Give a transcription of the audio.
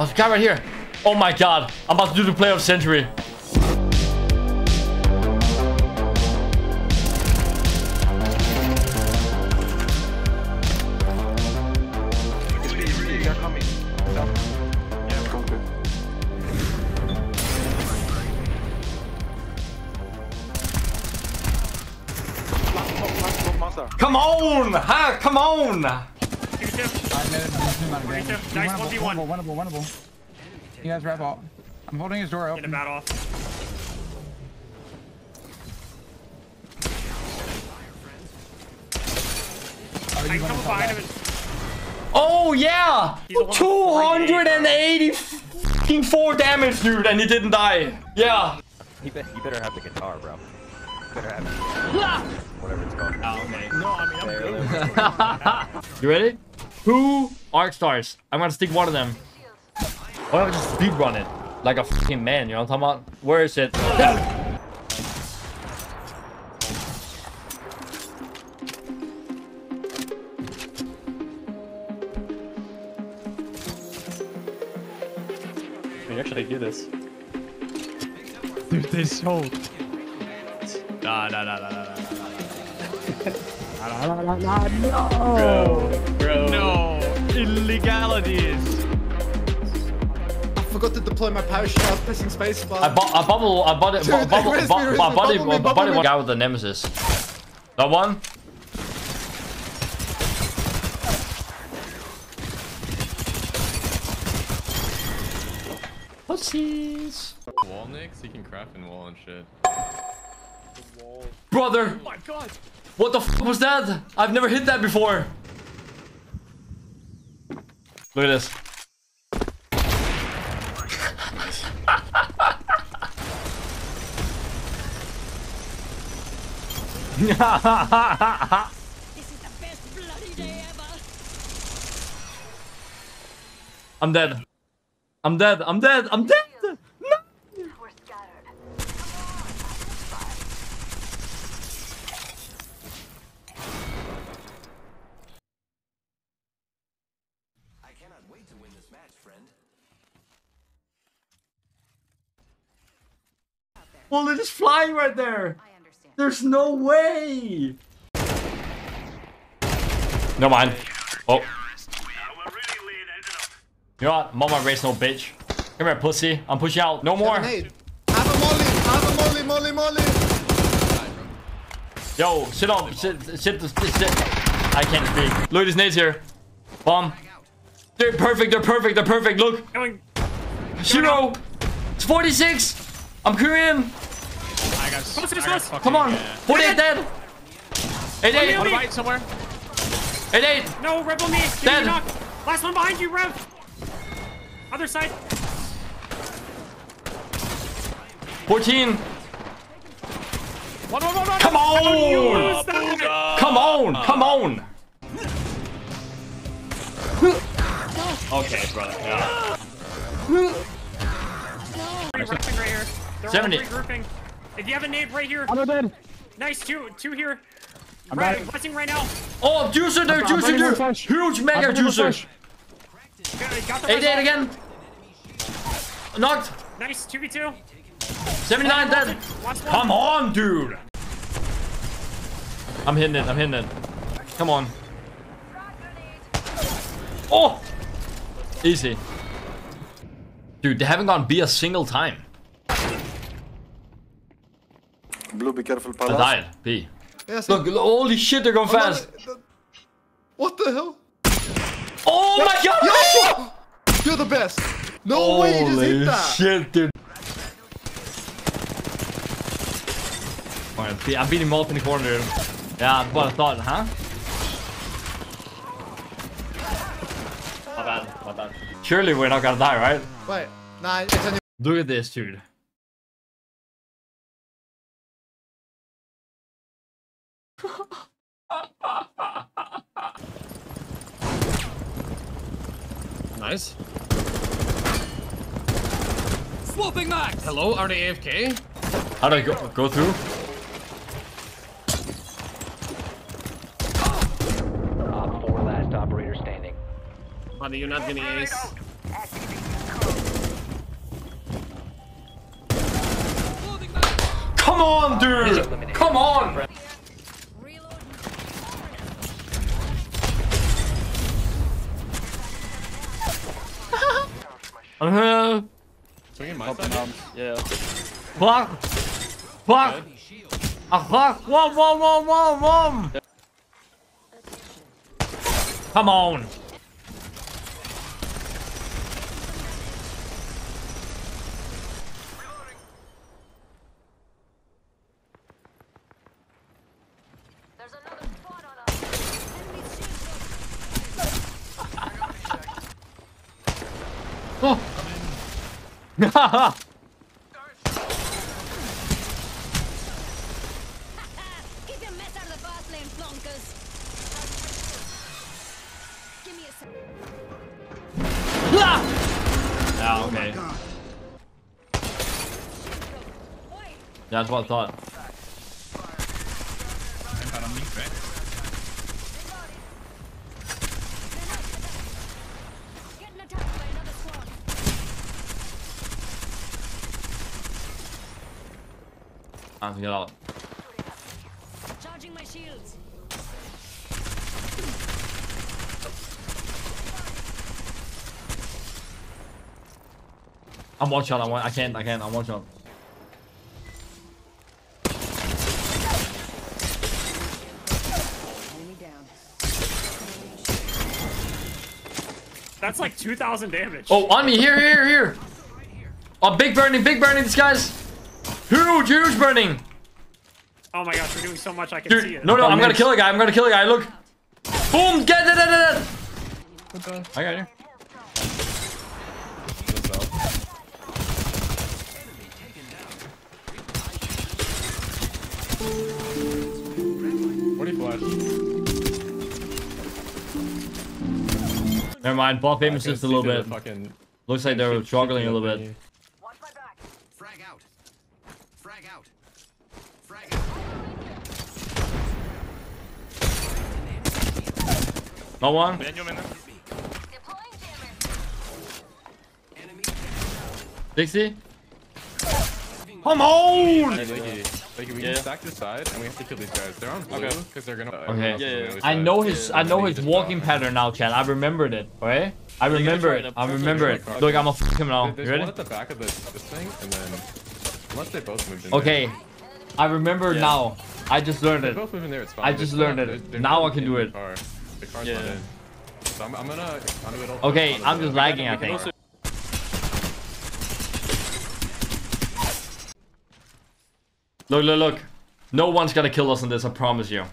Oh, there's a guy right here. Oh my god. I'm about to do the play of century. They're coming. Last smoke, last smoke, monster. Come on! Ha! Come on! Two two. I made it. Zoom out again. Nice, nice, 1v1. Winnable, winnable, winnable. He has rep out. I'm holding his door open. Get open. him out off. Oh, I can come wanna behind him. Oh yeah! He's a one of 284 damage, dude, and he didn't die. Yeah. You, bet, you better have the guitar, bro. You better have it. Whatever it's called. oh, okay. No, I mean, I'm good. You ready? Two arc stars. I'm gonna stick one of them. Why don't I just speed run it? Like a fucking man, you know what I'm talking about? Where is it? We actually do this. Dude, they so. Nah, nah, nah, nah, nah, No! Bro. No! Illegalities! I forgot to deploy my parachute. I was pressing spacebar. I, bu I bubble, I bought it, bu Dude, bubble, where's bu me, where's bu me? body, Bubble bubble body me. one guy with the nemesis. That one? Pussies. Wall nicks? He can craft and wall and shit. Brother! Oh my god. What the f was that? I've never hit that before. Look at this. This is the best bloody day ever. I'm dead. I'm dead. I'm dead. I'm dead. Well, they're just flying right there. I understand. There's no way. No mind. Oh. You know what? I'm on my race, no bitch. Come here, pussy. I'm pushing out. No more. Grenade. Have a molly. Have a molly, molly, molly. Yo, sit up. Sit, sit, sit, sit. I can't speak. Look at his nades here. Bomb. They're perfect. They're perfect. They're perfect. Look. Going. Zero. It's 46. I'm Korean. I got. Close to I got fucking, Come on. uh, 48 dead. 8 8. One right somewhere. 8 8. No, rebel me. Dead. me a knock. Last one behind you, Rev. Other side. 14. One, one, one, one. Come on. Use that. Come on. Come on. Okay, brother. Yeah. Regrouping right here. They're 70. all regrouping. If you have a nade right here. I'm dead. Nice, two, two here. I'm Right, back. blessing right now. Oh, juicer there, I'm juicer bringing there. Huge mega bringing more juicer. flesh. Got, got 8 8 again. Knocked. Nice, 2v2. 79 dead. Come on, dude. I'm hitting it. I'm hitting it. Come on. Oh! Easy. Dude, they haven't gone B a single time. Blue, be careful, I Palace. died. B. Yes. Look, holy shit, they're going Oh, no, fast. the- What the hell? Oh my god! Yo! You're the best. No way you just hit Holy that. shit, dude. Alright, I'm beating him up in the corner. Yeah, that's what I thought, huh? My bad, my bad. Surely we're not gonna die, right? Wait. Nah, it's a new. Look at this, dude. nice. Swapping max. Hello, are they AFK? How do I go go through? Op four last operator standing. Buddy, you're not getting ace. Come on, dude! Come on! Uh, Swinging my side. Yeah. fuck! Fuck! Ah, fuck! Whoa, whoa, whoa, whoa, whoa! Come on! There's another squad on us. Enemy shield Oh! Keep your mess out of the fast lane, flunkers. Give me a yeah, okay. That's what I thought. Time to get out. Charging my shields. I'm one shot. I want. I can't. I can't. I'm one shot. That's like 2,000 damage. Oh, on me. Here, here, here. Oh, big burning. Big burning. This guy's huge, huge burning. Oh my gosh, we're doing so much I can see Dude, it. no, no. I'm gonna kill a guy. I'm gonna kill a guy. Look. Boom. Get it. Get it. I got you. Forty flash. Never mind. Ball famous just a little bit. Fucking Looks like they're struggling a little bit. Watch my back. Frag out. Frag out. Frag out. No one. Dixie. Come on. Hey, Lakey, Lakey, we can stack this side and we have to kill these guys. They're on blue because they're gonna. Okay. else is on the other I know his. I know his walking pattern now, Chad. I remembered it. Okay. I remember it. I remember it. Look, I'm gonna f him now. There's You one ready? at the back of this, this thing, and then unless they both moved in. Okay. I remember now. I just learned it. They both moved in there. It's fine. I just learned it. they're- they're Now I can do it. Car. The car's Yeah. not in. So I'm, I'm gonna conduit ult Okay, onto I'm the- just lagging, I think. also- Look, look, look. No one's gonna kill us in this. I promise you.